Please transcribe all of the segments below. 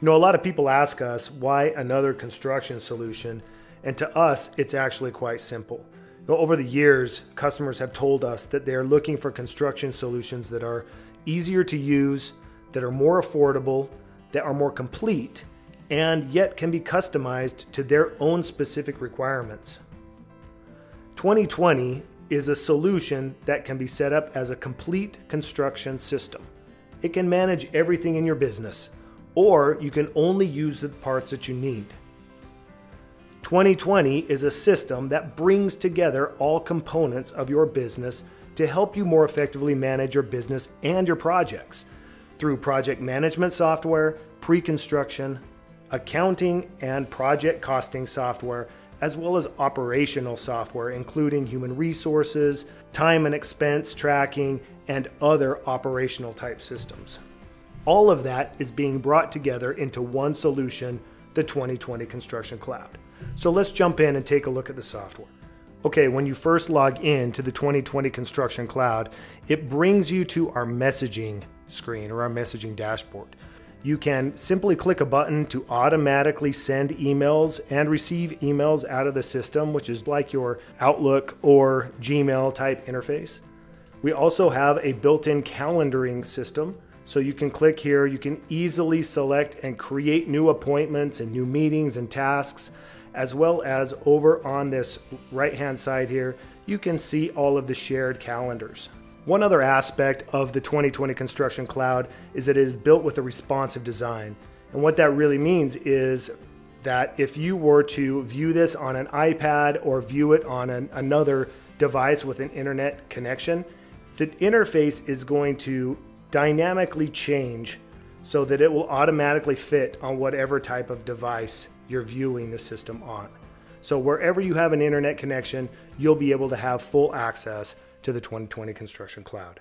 You know, a lot of people ask us why another construction solution, and to us, it's actually quite simple. You know, over the years, customers have told us that they are looking for construction solutions that are easier to use, that are more affordable, that are more complete, and yet can be customized to their own specific requirements. Twenty20 is a solution that can be set up as a complete construction system. It can manage everything in your business, or you can only use the parts that you need. Twenty20 is a system that brings together all components of your business to help you more effectively manage your business and your projects through project management software, pre construction, accounting, and project costing software, as well as operational software, including human resources, time and expense tracking, and other operational type systems. All of that is being brought together into one solution, the Twenty20 Construction Cloud. So let's jump in and take a look at the software. Okay, when you first log in to the Twenty20 Construction Cloud, it brings you to our messaging screen or our messaging dashboard. You can simply click a button to automatically send emails and receive emails out of the system, which is like your Outlook or Gmail type interface. We also have a built in calendaring system. So you can click here, you can easily select and create new appointments and new meetings and tasks, as well as over on this right hand side here, you can see all of the shared calendars. One other aspect of the Twenty20 Construction Cloud is that it is built with a responsive design. And what that really means is that if you were to view this on an iPad or view it on an, another device with an internet connection, the interface is going to dynamically change so that it will automatically fit on whatever type of device you're viewing the system on. So wherever you have an internet connection, you'll be able to have full access to the Twenty20 Construction Cloud.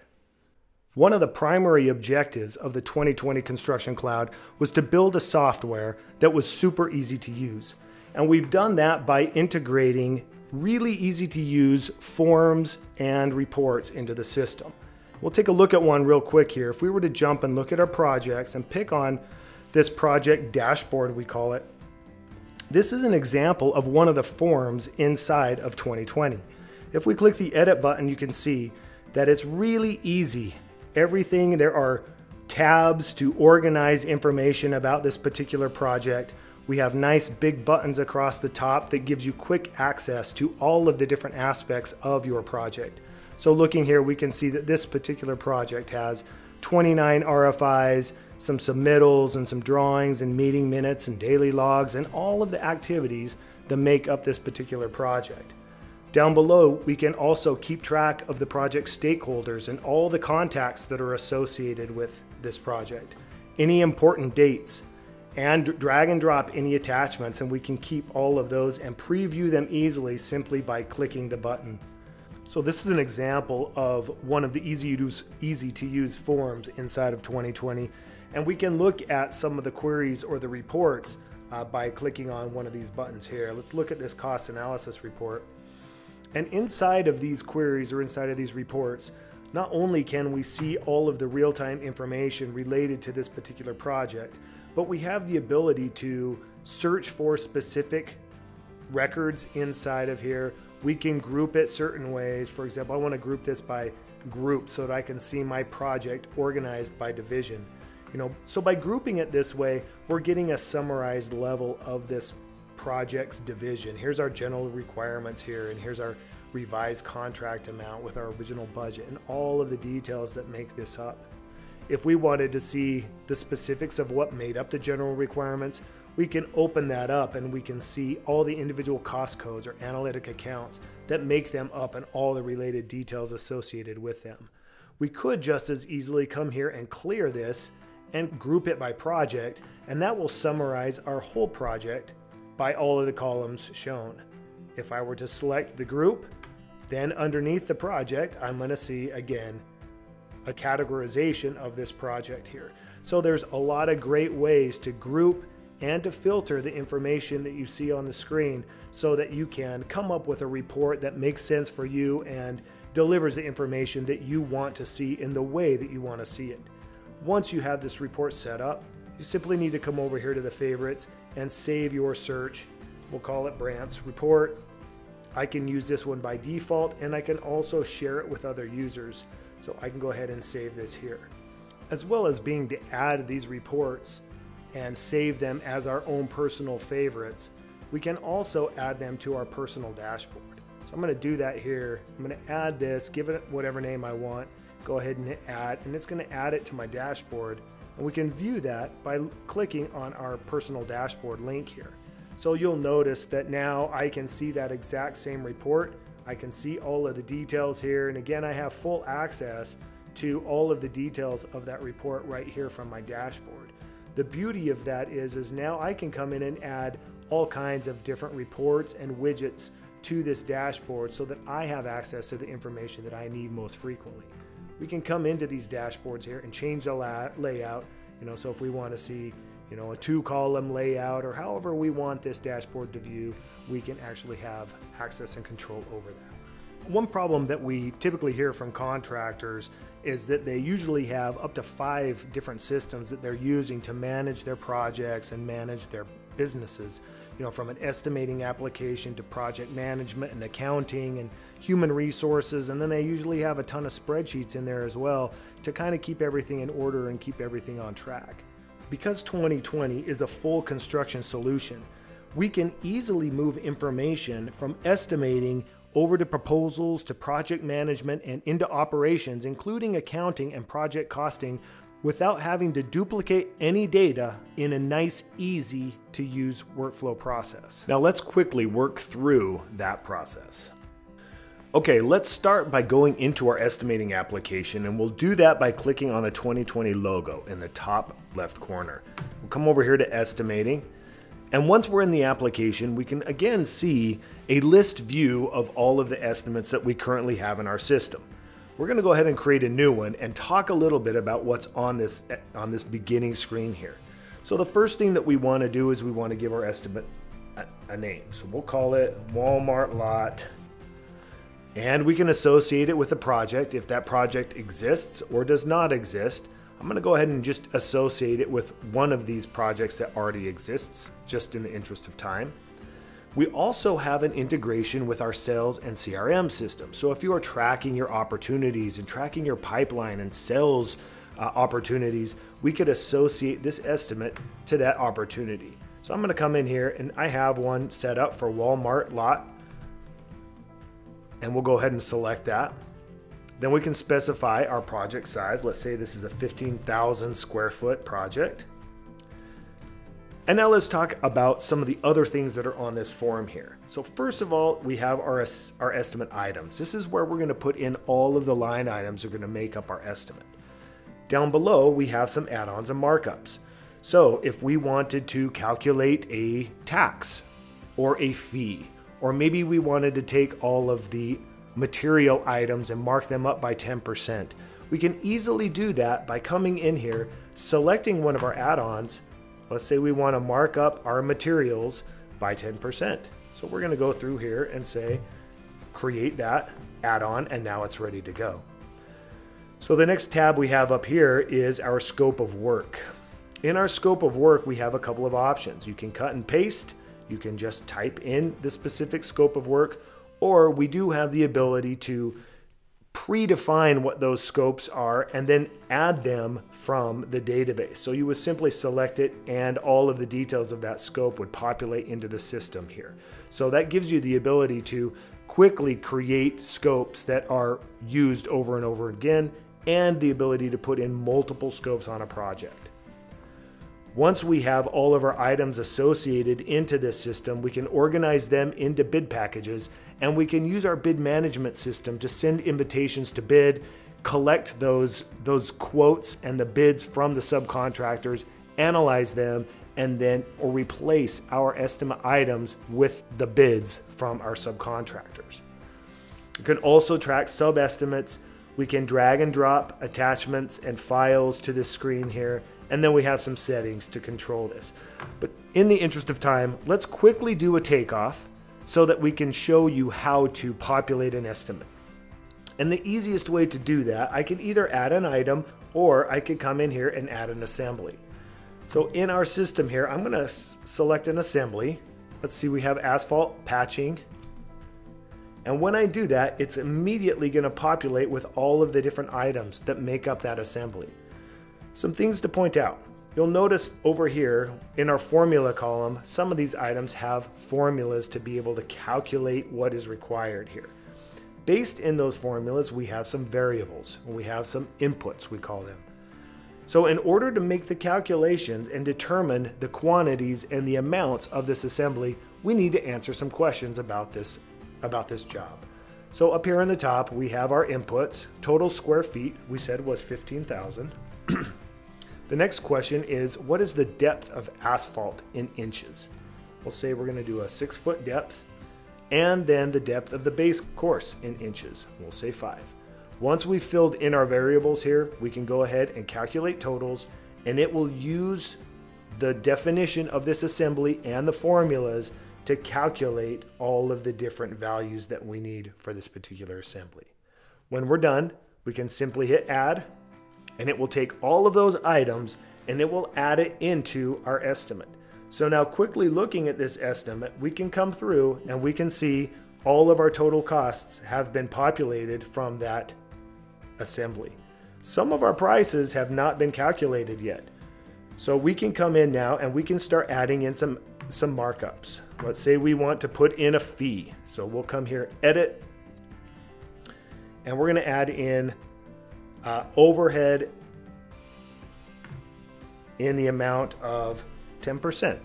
One of the primary objectives of the Twenty20 Construction Cloud was to build a software that was super easy to use. And we've done that by integrating really easy to use forms and reports into the system. We'll take a look at one real quick here. If we were to jump and look at our projects and pick on this project dashboard, we call it, this is an example of one of the forms inside of Twenty20. If we click the edit button, you can see that it's really easy. Everything, there are tabs to organize information about this particular project. We have nice big buttons across the top that gives you quick access to all of the different aspects of your project. So looking here, we can see that this particular project has 29 RFIs, some submittals and some drawings and meeting minutes and daily logs and all of the activities that make up this particular project. Down below, we can also keep track of the project stakeholders and all the contacts that are associated with this project, any important dates, and drag and drop any attachments, and we can keep all of those and preview them easily simply by clicking the button. So this is an example of one of the easy to use, easy to use forms inside of Twenty20, and we can look at some of the queries or the reports uh, by clicking on one of these buttons here. Let's look at this cost analysis report. And inside of these queries or inside of these reports, not only can we see all of the real-time information related to this particular project, but we have the ability to search for specific records inside of here. We can group it certain ways. For example, I want to group this by group so that I can see my project organized by division. You know, so by grouping it this way, we're getting a summarized level of this projects division. Here's our general requirements here, and here's our revised contract amount with our original budget and all of the details that make this up. If we wanted to see the specifics of what made up the general requirements, we can open that up and we can see all the individual cost codes or analytic accounts that make them up and all the related details associated with them. We could just as easily come here and clear this and group it by project, and that will summarize our whole project by all of the columns shown. If I were to select the group, then underneath the project, I'm going to see again a categorization of this project here. So there's a lot of great ways to group and to filter the information that you see on the screen so that you can come up with a report that makes sense for you and delivers the information that you want to see in the way that you want to see it. Once you have this report set up, you simply need to come over here to the favorites and save your search. We'll call it Brant's report. I can use this one by default and I can also share it with other users. So I can go ahead and save this here. As well as being to add these reports and save them as our own personal favorites, we can also add them to our personal dashboard. So I'm going to do that here. I'm going to add this, give it whatever name I want, go ahead and hit add, and it's going to add it to my dashboard. And we can view that by clicking on our personal dashboard link here. So you'll notice that now I can see that exact same report. I can see all of the details here. And again, I have full access to all of the details of that report right here from my dashboard. The beauty of that is, is now I can come in and add all kinds of different reports and widgets to this dashboard so that I have access to the information that I need most frequently. We can come into these dashboards here and change the layout. You know, so if we want to see, you know, a two column layout or however we want this dashboard to view, we can actually have access and control over that. One problem that we typically hear from contractors is that they usually have up to five different systems that they're using to manage their projects and manage their businesses you know, from an estimating application to project management and accounting and human resources. And then they usually have a ton of spreadsheets in there as well to kind of keep everything in order and keep everything on track. Because Twenty20 is a full construction solution, we can easily move information from estimating over to proposals to project management and into operations, including accounting and project costing without having to duplicate any data in a nice, easy to use workflow process. Now let's quickly work through that process. Okay, let's start by going into our estimating application and we'll do that by clicking on the Twenty20 logo in the top left corner. We'll come over here to estimating and once we're in the application, we can again see a list view of all of the estimates that we currently have in our system. We're going to go ahead and create a new one and talk a little bit about what's on this on this beginning screen here. So the first thing that we want to do is we want to give our estimate a, a name. So we'll call it Walmart lot and we can associate it with a project if that project exists or does not exist. I'm going to go ahead and just associate it with one of these projects that already exists, just in the interest of time. We also have an integration with our sales and CRM system. So if you are tracking your opportunities and tracking your pipeline and sales uh, opportunities, we could associate this estimate to that opportunity. So I'm going to come in here and I have one set up for Walmart lot. And we'll go ahead and select that. Then we can specify our project size. Let's say this is a 15,000 square foot project. And now let's talk about some of the other things that are on this form here. So first of all, we have our, our estimate items. This is where we're gonna put in all of the line items that are gonna make up our estimate. Down below, we have some add-ons and markups. So if we wanted to calculate a tax or a fee, or maybe we wanted to take all of the material items and mark them up by 10%, we can easily do that by coming in here, selecting one of our add-ons, Let's say we want to mark up our materials by 10%. So we're going to go through here and say, create that add-on, and now it's ready to go. So the next tab we have up here is our scope of work. In our scope of work, we have a couple of options. You can cut and paste, you can just type in the specific scope of work, or we do have the ability to predefine what those scopes are and then add them from the database. So you would simply select it and all of the details of that scope would populate into the system here. So that gives you the ability to quickly create scopes that are used over and over again and the ability to put in multiple scopes on a project. Once we have all of our items associated into this system, we can organize them into bid packages and we can use our bid management system to send invitations to bid, collect those, those quotes and the bids from the subcontractors, analyze them, and then or replace our estimate items with the bids from our subcontractors. You can also track sub estimates. We can drag and drop attachments and files to this screen here and then we have some settings to control this. But in the interest of time, let's quickly do a takeoff so that we can show you how to populate an estimate. And the easiest way to do that, I can either add an item or I could come in here and add an assembly. So in our system here, I'm gonna select an assembly. Let's see, we have asphalt patching. And when I do that, it's immediately gonna populate with all of the different items that make up that assembly. Some things to point out. You'll notice over here in our formula column, some of these items have formulas to be able to calculate what is required here. Based in those formulas, we have some variables, we have some inputs, we call them. So in order to make the calculations and determine the quantities and the amounts of this assembly, we need to answer some questions about this, about this job. So up here on the top, we have our inputs. Total square feet, we said was 15,000. The next question is, what is the depth of asphalt in inches? We'll say we're gonna do a six foot depth and then the depth of the base course in inches. We'll say five. Once we've filled in our variables here, we can go ahead and calculate totals and it will use the definition of this assembly and the formulas to calculate all of the different values that we need for this particular assembly. When we're done, we can simply hit add and it will take all of those items and it will add it into our estimate. So now quickly looking at this estimate, we can come through and we can see all of our total costs have been populated from that assembly. Some of our prices have not been calculated yet. So we can come in now and we can start adding in some, some markups. Let's say we want to put in a fee. So we'll come here, edit, and we're gonna add in uh, overhead in the amount of 10%.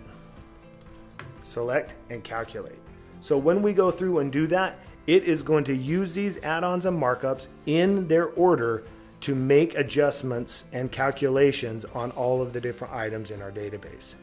Select and calculate. So when we go through and do that, it is going to use these add-ons and markups in their order to make adjustments and calculations on all of the different items in our database.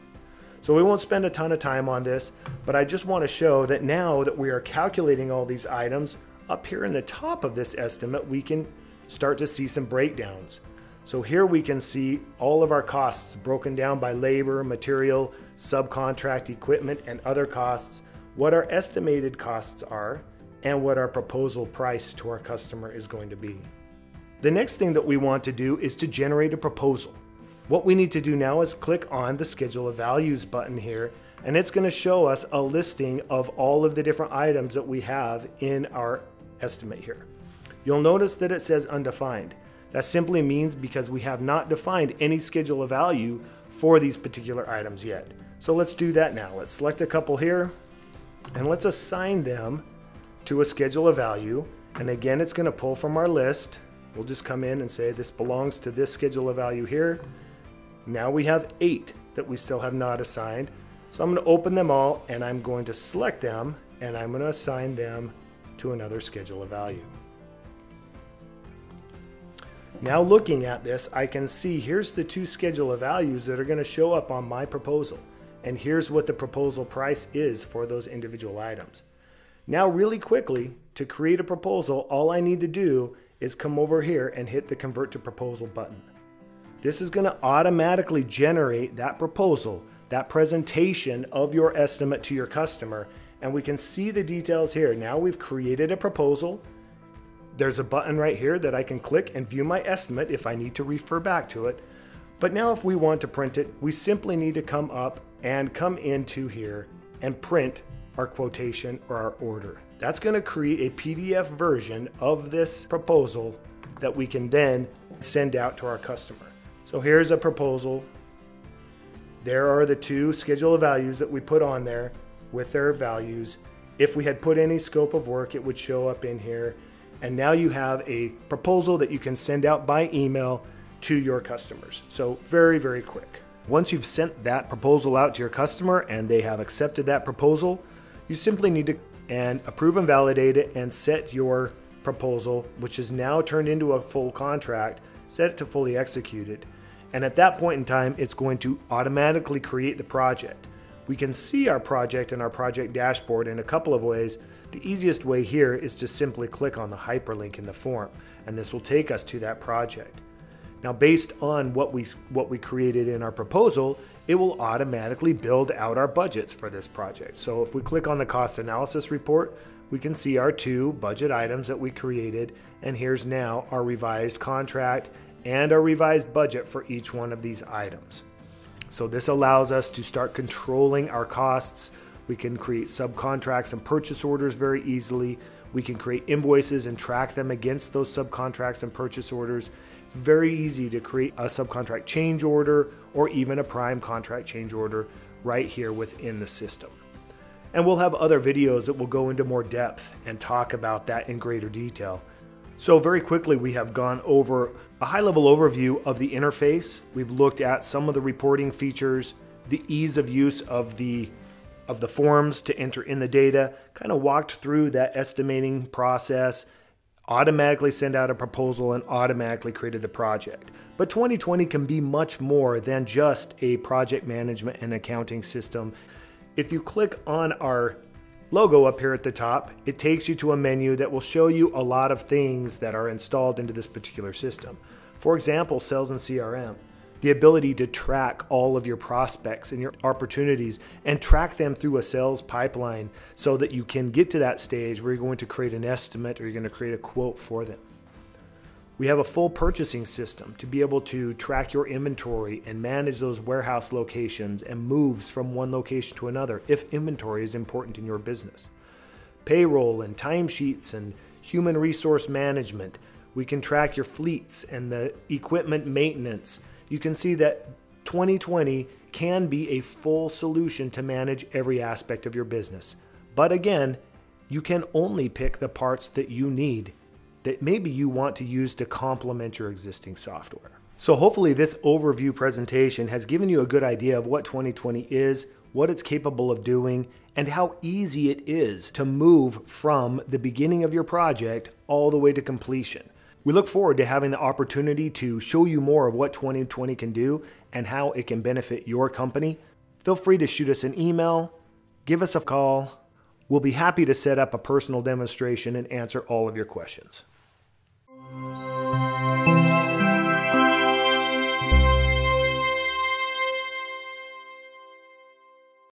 So we won't spend a ton of time on this, but I just want to show that now that we are calculating all these items, up here in the top of this estimate, we can start to see some breakdowns. So here we can see all of our costs broken down by labor, material, subcontract equipment, and other costs, what our estimated costs are, and what our proposal price to our customer is going to be. The next thing that we want to do is to generate a proposal. What we need to do now is click on the Schedule of Values button here, and it's going to show us a listing of all of the different items that we have in our estimate here. You'll notice that it says undefined. That simply means because we have not defined any schedule of value for these particular items yet. So let's do that now. Let's select a couple here and let's assign them to a schedule of value. And again, it's gonna pull from our list. We'll just come in and say this belongs to this schedule of value here. Now we have eight that we still have not assigned. So I'm gonna open them all and I'm going to select them and I'm gonna assign them to another schedule of value. Now looking at this, I can see here's the two schedule of values that are gonna show up on my proposal. And here's what the proposal price is for those individual items. Now really quickly, to create a proposal, all I need to do is come over here and hit the convert to proposal button. This is gonna automatically generate that proposal, that presentation of your estimate to your customer, and we can see the details here. Now we've created a proposal, there's a button right here that I can click and view my estimate if I need to refer back to it. But now if we want to print it, we simply need to come up and come into here and print our quotation or our order. That's going to create a PDF version of this proposal that we can then send out to our customer. So here's a proposal. There are the two schedule of values that we put on there with their values. If we had put any scope of work, it would show up in here and now you have a proposal that you can send out by email to your customers. So very, very quick. Once you've sent that proposal out to your customer and they have accepted that proposal, you simply need to and approve and validate it and set your proposal, which is now turned into a full contract, set it to fully executed. And at that point in time, it's going to automatically create the project. We can see our project in our project dashboard in a couple of ways. The easiest way here is to simply click on the hyperlink in the form, and this will take us to that project. Now, based on what we, what we created in our proposal, it will automatically build out our budgets for this project. So if we click on the cost analysis report, we can see our two budget items that we created, and here's now our revised contract and our revised budget for each one of these items. So this allows us to start controlling our costs. We can create subcontracts and purchase orders very easily. We can create invoices and track them against those subcontracts and purchase orders. It's very easy to create a subcontract change order or even a prime contract change order right here within the system. And we'll have other videos that will go into more depth and talk about that in greater detail. So very quickly, we have gone over a high level overview of the interface. We've looked at some of the reporting features, the ease of use of the of the forms to enter in the data, kind of walked through that estimating process, automatically send out a proposal and automatically created the project. But Twenty20 can be much more than just a project management and accounting system. If you click on our logo up here at the top, it takes you to a menu that will show you a lot of things that are installed into this particular system. For example, sales and CRM, the ability to track all of your prospects and your opportunities and track them through a sales pipeline so that you can get to that stage where you're going to create an estimate or you're going to create a quote for them. We have a full purchasing system to be able to track your inventory and manage those warehouse locations and moves from one location to another if inventory is important in your business. Payroll and timesheets and human resource management. We can track your fleets and the equipment maintenance. You can see that Twenty20 can be a full solution to manage every aspect of your business. But again, you can only pick the parts that you need that maybe you want to use to complement your existing software. So hopefully this overview presentation has given you a good idea of what Twenty20 is, what it's capable of doing, and how easy it is to move from the beginning of your project all the way to completion. We look forward to having the opportunity to show you more of what Twenty20 can do and how it can benefit your company. Feel free to shoot us an email, give us a call. We'll be happy to set up a personal demonstration and answer all of your questions.